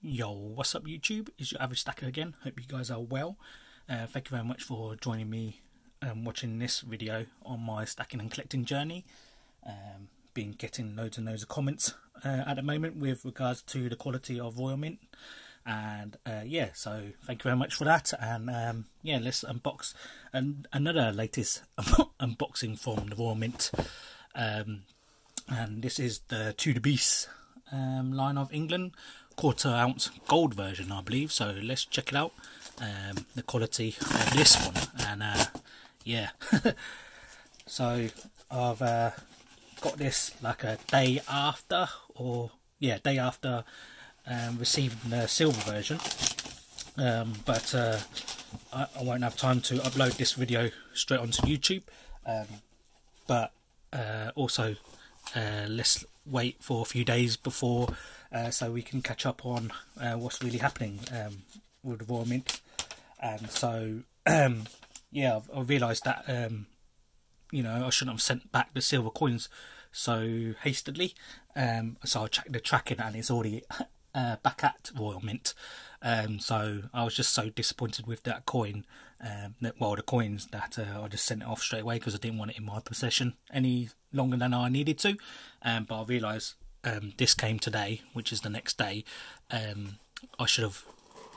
Yo, what's up YouTube? It's your average stacker again. Hope you guys are well. Uh, thank you very much for joining me and um, watching this video on my stacking and collecting journey. Um, been getting loads and loads of comments uh, at the moment with regards to the quality of Royal Mint. And uh, yeah, so thank you very much for that. And um, yeah, let's unbox an another latest unboxing from the Royal Mint. Um, and this is the Tudor Beast um, Lion of England quarter ounce gold version I believe so let's check it out um, the quality of this one and uh, yeah. So I've uh, got this like a day after or yeah day after um, receiving the silver version. Um, but uh, I, I, won't have time to upload this video straight onto YouTube um, but uh, also uh, let's wait for a few days before uh, so we can catch up on uh, what's really happening um, with the Royal Mint. And so, um, yeah, I've, I've realised that um, you know I shouldn't have sent back the silver coins so hastily. Um, so I checked the tracking and it's already uh, back at Royal Mint. Um, so I was just so disappointed with that coin, um, that, well, the coins that uh, I just sent it off straight away because I didn't want it in my possession any longer than I needed to. But I realised um, this came today, which is the next day. Um, I should have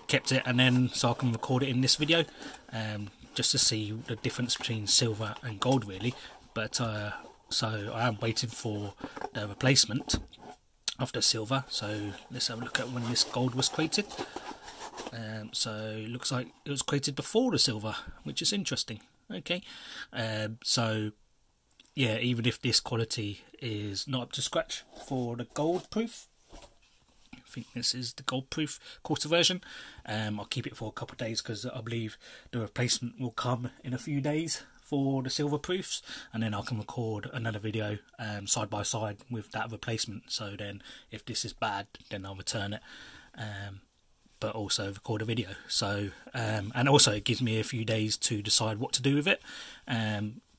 kept it and then so I can record it in this video um, just to see the difference between silver and gold really. But uh, so I am waiting for the replacement of the silver. So let's have a look at when this gold was created. Um, so it looks like it was created before the silver, which is interesting. Okay, um, so yeah, even if this quality is not up to scratch for the gold proof, I think this is the gold proof quarter version. Um, I'll keep it for a couple of days because I believe the replacement will come in a few days for the silver proofs, and then I can record another video um, side by side with that replacement. So then, if this is bad, then I'll return it. Um, but also record a video. So, um, and also it gives me a few days to decide what to do with it.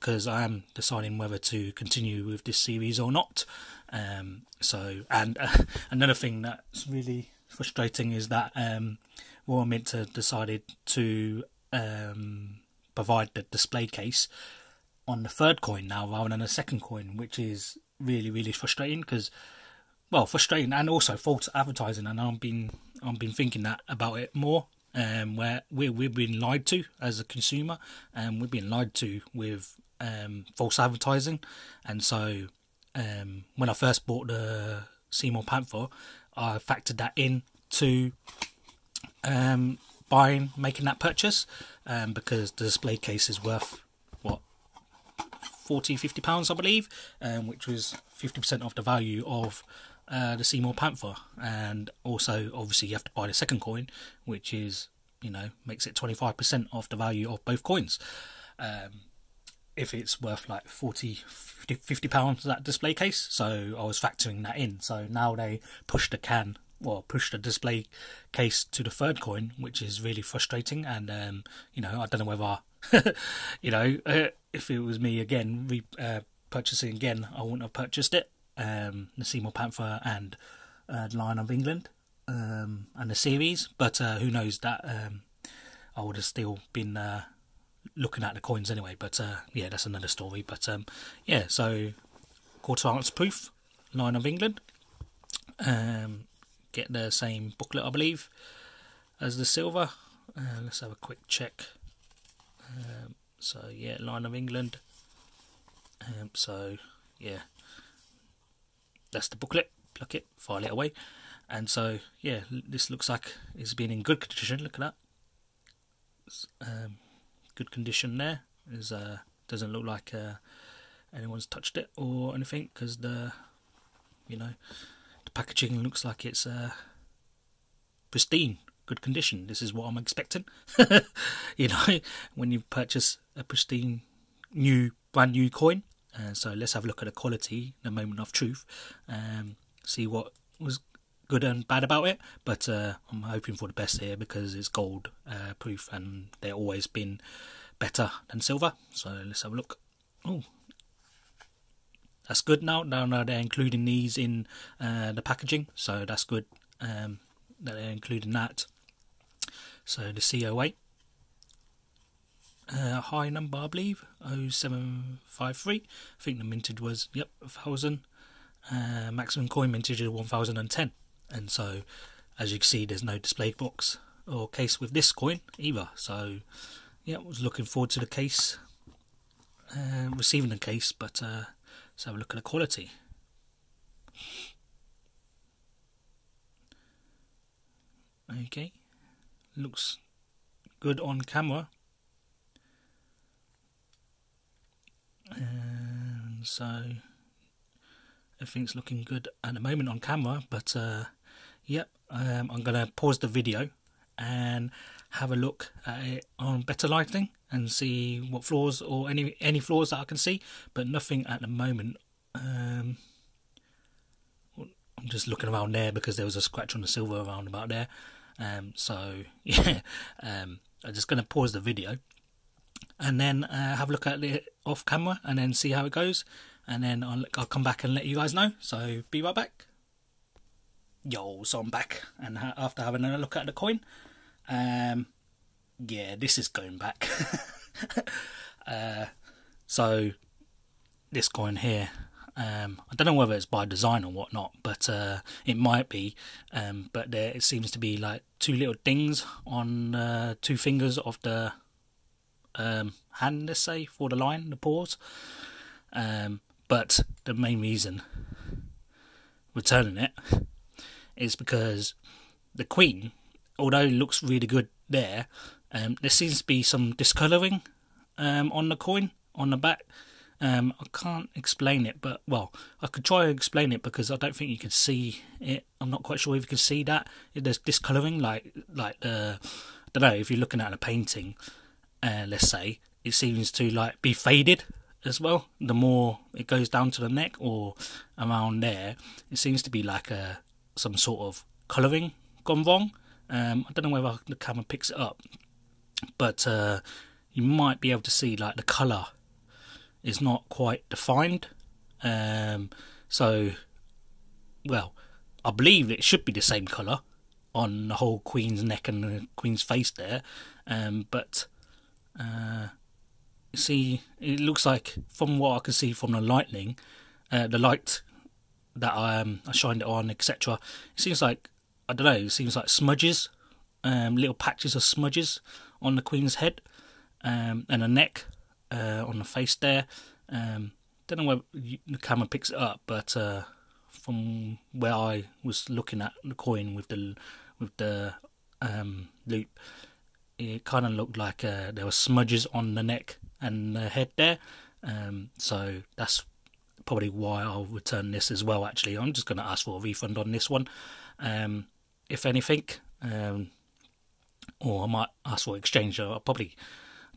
Because I am deciding whether to continue with this series or not. Um, so, and uh, another thing that's really frustrating is that um, Royal decided to um, provide the display case on the third coin now rather than the second coin, which is really really frustrating because, well, frustrating and also false advertising. And I've been I've been thinking that about it more um, where we we've been lied to as a consumer, and we've been lied to with um, false advertising. And so um, when I first bought the Seymour Panther, I factored that in to um, buying, making that purchase um, because the display case is worth what 40 50 pounds, I believe, um, which was 50% off the value of uh, the Seymour Panther. And also, obviously, you have to buy the second coin, which is you know makes it 25% off the value of both coins. Um, if it's worth like 40 50 pounds that display case. So i was factoring that in. So now they push the can well push the display case to the third coin which is really frustrating. And um, you know i don't know whether you know uh, if it was me again re- uh, purchasing again i wouldn't have purchased it. Um, the seymour panther and uh, lion of england um, and the series. But uh, who knows? That um, i would have still been uh, looking at the coins anyway. But uh, yeah, that's another story. But um, yeah, so quarter ounce proof, Lion of England. Um, get the same booklet, I believe, as the silver. Uh, let's have a quick check. Um, so yeah, Lion of England. Um, so yeah, that's the booklet. Pluck it, file it away. And so yeah, this looks like it's been in good condition. Look at that. Um, good condition there. Is uh, doesn't look like uh, anyone's touched it or anything because the you know the packaging looks like it's uh, pristine, good condition. This is what I'm expecting. you know, when you purchase a pristine new brand new coin. Uh, so let's have a look at the quality, the moment of truth, um, see what was good and bad about it, but uh, I'm hoping for the best here because it's gold uh, proof and they've always been better than silver. So let's have a look. Oh, that's good now. Now, they're including these in uh, the packaging, so that's good. Um, that they're including that. So the COA uh, high number, I believe, 0753. I think the mintage was, yep, 1000. Uh, maximum coin mintage is 1010. And so, as you can see, there's no display box or case with this coin either. So, yeah, I was looking forward to the case, uh, receiving the case, but uh, let's have a look at the quality. Okay, looks good on camera. And so everything's looking good at the moment on camera, but uh, yep, um, I'm going to pause the video and have a look at it on better lighting and see what flaws or any any flaws that I can see, but nothing at the moment. Um, I'm just looking around there because there was a scratch on the silver around about there. Um, so yeah, um, I'm just going to pause the video and then uh, have a look at it off camera and then see how it goes and then I'll, I'll come back and let you guys know so be right back yo so I'm back and ha after having a look at the coin um yeah this is going back uh so this coin here um, I don't know whether it's by design or whatnot, but uh, it might be. Um, but there it seems to be like two little dings on uh, two fingers of the um, hand, let's say, for the line, the paws. Um, but the main reason returning it is because the queen, although it looks really good there, um, there seems to be some discolouring um, on the coin on the back. Um, I can't explain it, but well, I could try to explain it because I don't think you can see it. I'm not quite sure if you can see that. There's discolouring, like like uh, I don't know if you're looking at a painting uh, let's say, it seems to like be faded as well. The more it goes down to the neck or around there, it seems to be like a some sort of colouring gone wrong. Um, I don't know whether the camera picks it up, but uh, you might be able to see like the colour is not quite defined. Um, so, well, I believe it should be the same colour on the whole queen's neck and the queen's face there, um, but uh, see, it looks like from what I can see from the lightning, uh, the light that I um I shined it on, etc. It seems like I don't know. It seems like smudges, um, little patches of smudges on the queen's head, um, and a neck uh, on the face there. Um, don't know where the camera picks it up, but uh, from where I was looking at the coin with the with the um, loupe, it kind of looked like uh, there were smudges on the neck and the head there. Um, so that's probably why I'll return this as well. Actually, I'm just going to ask for a refund on this one, um, if anything, um, or I might ask for exchange. I probably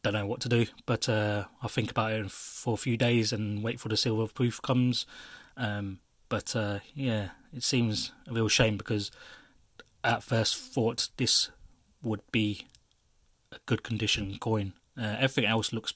don't know what to do, but uh, I'll think about it for a few days and wait for the silver proof comes. Um, but uh, yeah, it seems a real shame because at first thought this would be a good condition coin. Uh, everything else looks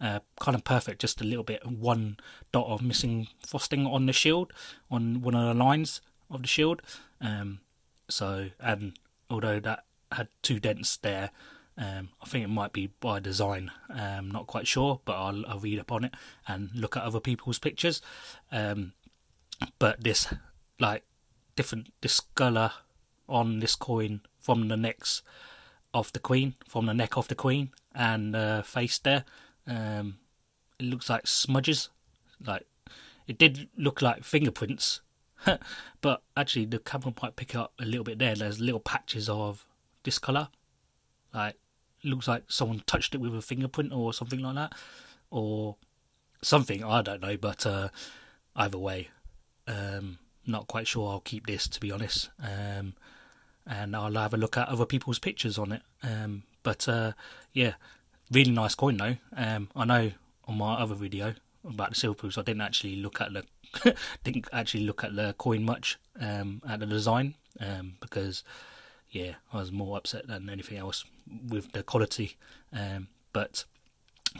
uh, kind of perfect, just a little bit one dot of missing frosting on the shield, on one of the lines of the shield. Um, so, and although that had two dents there, um, I think it might be by design. Um, not quite sure, but I'll, I'll, read up on it and look at other people's pictures. Um, but this, like, different discolor on this coin from the next of the queen, from the neck of the queen and uh, face there. Um, it looks like smudges. Like it did look like fingerprints, but actually the camera might pick up a little bit there. There's little patches of discolor. Like looks like someone touched it with a fingerprint or something like that, or something. I don't know, but uh, either way, um, not quite sure. I'll keep this to be honest. Um, and I'll have a look at other people's pictures on it. Um, but uh, yeah, really nice coin though. Um, I know on my other video about the silver proofs, I didn't actually look at the didn't actually look at the coin much um, at the design um, because yeah, I was more upset than anything else with the quality. Um, but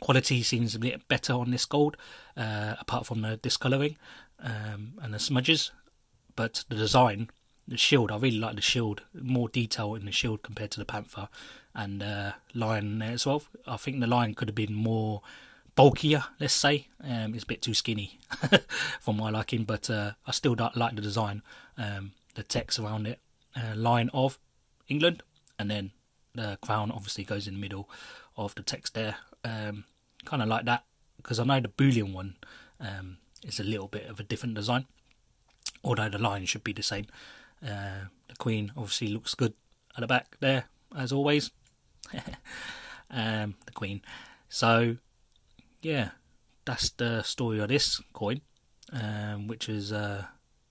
quality seems a bit better on this gold, uh, apart from the discolouring um, and the smudges. But the design the shield. I really like the shield. More detail in the shield compared to the panther and uh, lion there as well. I think the lion could have been more bulkier, let's say. Um, it's a bit too skinny for my liking, but uh, I still like the design. Um, the text around it, uh, Lion of England, and then the crown obviously goes in the middle of the text there. Um, kind of like that because I know the bullion one um, is a little bit of a different design, although the Lion should be the same. Uh, the Queen obviously looks good at the back there, as always. um, the Queen. So, yeah, that's the story of this coin, um, which is uh,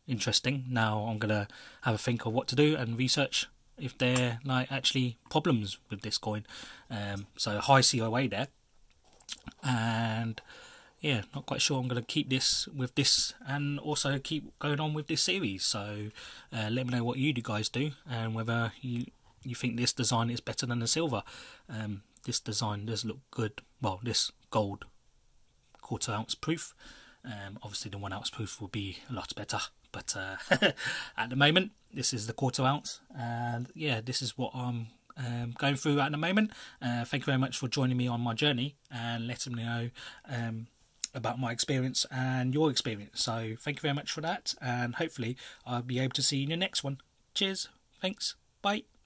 interesting. Now I'm gonna have a think of what to do and research if there like actually problems with this coin. Um, so high COA there, and yeah, not quite sure I'm to keep this with this and also keep going on with this series. So uh, let me know what you guys do and whether you you think this design is better than the silver. Um, this design does look good. Well, this gold quarter ounce proof. Um, obviously, the one ounce proof will be a lot better. But uh, at the moment, this is the quarter ounce, and yeah, this is what I'm um, going through at the moment. Uh, thank you very much for joining me on my journey and letting me know um, about my experience and your experience. So thank you very much for that, and hopefully I'll be able to see you in the next one. Cheers. Thanks. Bye.